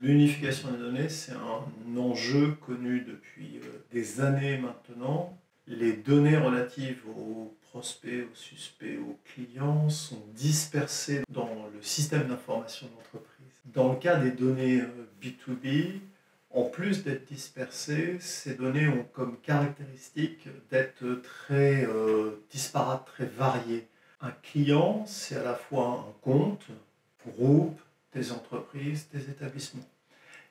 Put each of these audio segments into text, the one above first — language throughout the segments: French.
L'unification des données, c'est un enjeu connu depuis euh, des années maintenant. Les données relatives aux prospects, aux suspects, aux clients sont dispersées dans le système d'information d'entreprise. Dans le cas des données B2B, euh, en plus d'être dispersées, ces données ont comme caractéristique d'être très euh, disparates, très variées. Un client, c'est à la fois un compte, groupe, des entreprises, des établissements.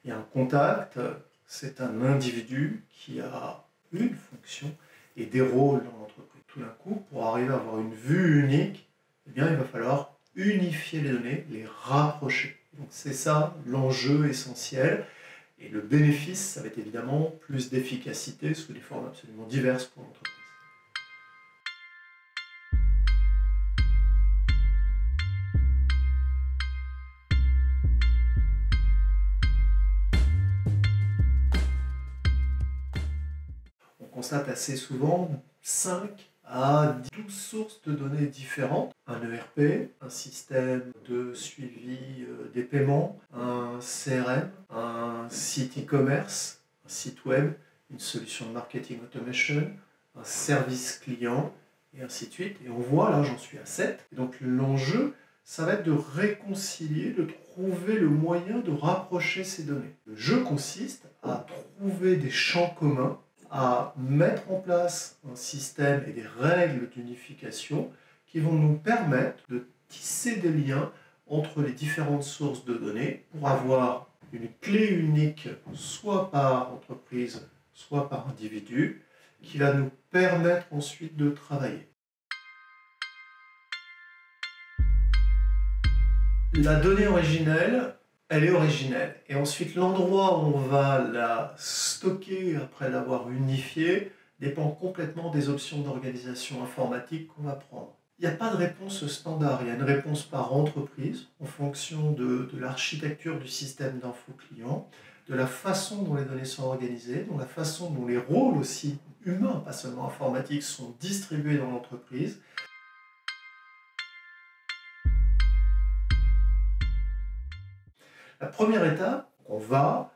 Et un contact, c'est un individu qui a une fonction et des rôles dans l'entreprise. Tout d'un coup, pour arriver à avoir une vue unique, eh bien, il va falloir unifier les données, les rapprocher. Donc c'est ça l'enjeu essentiel. Et le bénéfice, ça va être évidemment plus d'efficacité sous des formes absolument diverses pour l'entreprise. Constate assez souvent 5 à 12 sources de données différentes. Un ERP, un système de suivi euh, des paiements, un CRM, un site e-commerce, un site web, une solution de marketing automation, un service client, et ainsi de suite. Et on voit, là j'en suis à 7. Et donc l'enjeu, ça va être de réconcilier, de trouver le moyen de rapprocher ces données. Le jeu consiste à trouver des champs communs à mettre en place un système et des règles d'unification qui vont nous permettre de tisser des liens entre les différentes sources de données pour avoir une clé unique, soit par entreprise, soit par individu, qui va nous permettre ensuite de travailler. La donnée originelle, elle est originelle. Et ensuite, l'endroit où on va la stocker après l'avoir unifiée dépend complètement des options d'organisation informatique qu'on va prendre. Il n'y a pas de réponse standard, il y a une réponse par entreprise en fonction de, de l'architecture du système d'info client, de la façon dont les données sont organisées, de la façon dont les rôles aussi humains, pas seulement informatiques, sont distribués dans l'entreprise. La première étape, on va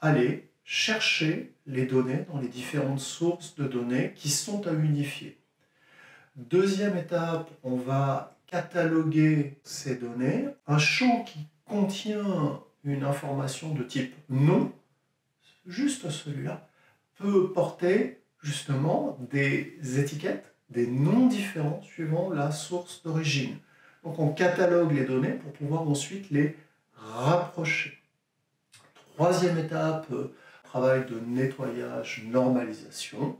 aller chercher les données dans les différentes sources de données qui sont à unifier. Deuxième étape, on va cataloguer ces données. Un champ qui contient une information de type nom, juste celui-là, peut porter justement des étiquettes, des noms différents suivant la source d'origine. Donc on catalogue les données pour pouvoir ensuite les rapprocher. Troisième étape, euh, travail de nettoyage, normalisation.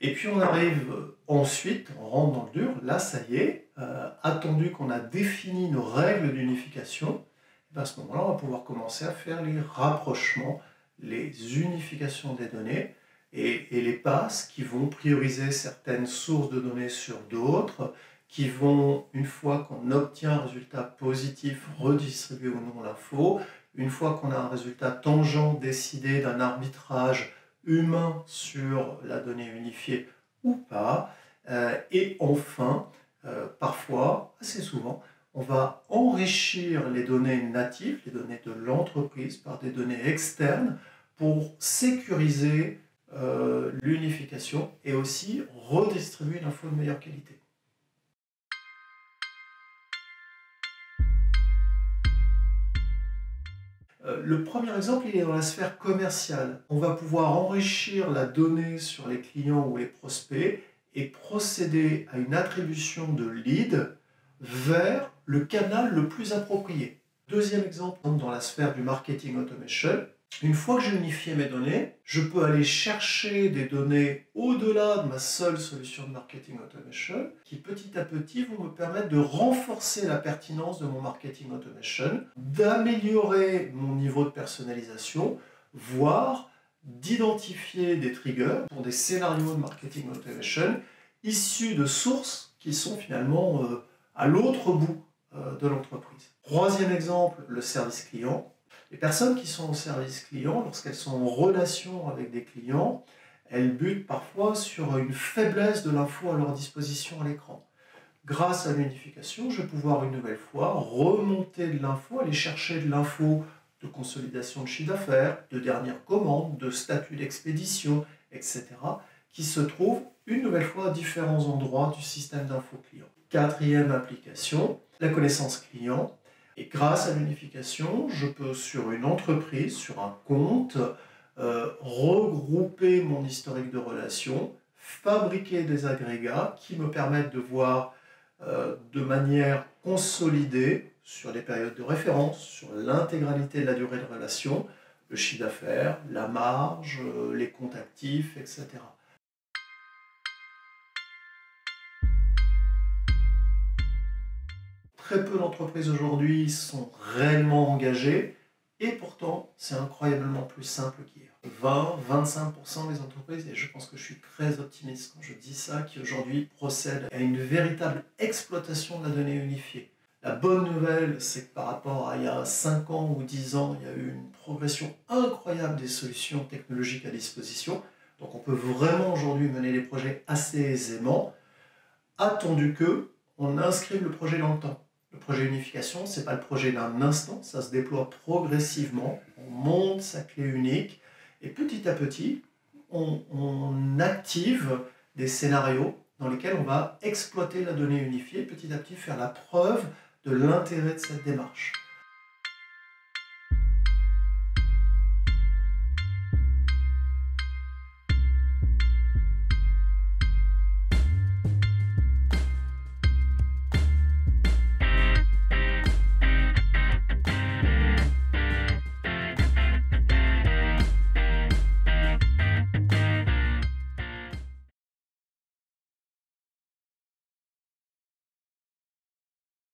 Et puis on arrive ensuite, on rentre dans le dur, là ça y est, euh, attendu qu'on a défini nos règles d'unification, ben, à ce moment-là on va pouvoir commencer à faire les rapprochements, les unifications des données et, et les passes qui vont prioriser certaines sources de données sur d'autres, qui vont, une fois qu'on obtient un résultat positif, redistribuer ou non l'info. Une fois qu'on a un résultat tangent décidé d'un arbitrage humain sur la donnée unifiée ou pas. Euh, et enfin, euh, parfois, assez souvent, on va enrichir les données natives, les données de l'entreprise, par des données externes pour sécuriser euh, l'unification et aussi redistribuer l'info de meilleure qualité. Le premier exemple, est dans la sphère commerciale. On va pouvoir enrichir la donnée sur les clients ou les prospects et procéder à une attribution de lead vers le canal le plus approprié. Deuxième exemple, dans la sphère du marketing automation, une fois que j'ai unifié mes données, je peux aller chercher des données au-delà de ma seule solution de marketing automation qui petit à petit vont me permettre de renforcer la pertinence de mon marketing automation, d'améliorer mon niveau de personnalisation, voire d'identifier des triggers pour des scénarios de marketing automation issus de sources qui sont finalement euh, à l'autre bout euh, de l'entreprise. Troisième exemple, le service client. Les personnes qui sont au service client, lorsqu'elles sont en relation avec des clients, elles butent parfois sur une faiblesse de l'info à leur disposition à l'écran. Grâce à l'unification, je vais pouvoir une nouvelle fois remonter de l'info, aller chercher de l'info de consolidation de chiffre d'affaires, de dernière commande, de statut d'expédition, etc., qui se trouvent une nouvelle fois à différents endroits du système d'info client. Quatrième application, la connaissance client. Et grâce à l'unification, je peux sur une entreprise, sur un compte, euh, regrouper mon historique de relations, fabriquer des agrégats qui me permettent de voir euh, de manière consolidée sur les périodes de référence, sur l'intégralité de la durée de relation, le chiffre d'affaires, la marge, euh, les comptes actifs, etc. Très peu d'entreprises aujourd'hui sont réellement engagées et pourtant c'est incroyablement plus simple qu'hier. 20-25% des entreprises, et je pense que je suis très optimiste quand je dis ça, qui aujourd'hui procèdent à une véritable exploitation de la donnée unifiée. La bonne nouvelle, c'est que par rapport à il y a 5 ans ou 10 ans, il y a eu une progression incroyable des solutions technologiques à disposition. Donc on peut vraiment aujourd'hui mener les projets assez aisément, attendu que on inscrive le projet dans le temps. Le projet unification, ce n'est pas le projet d'un instant, ça se déploie progressivement. On monte sa clé unique et petit à petit, on, on active des scénarios dans lesquels on va exploiter la donnée unifiée, petit à petit faire la preuve de l'intérêt de cette démarche.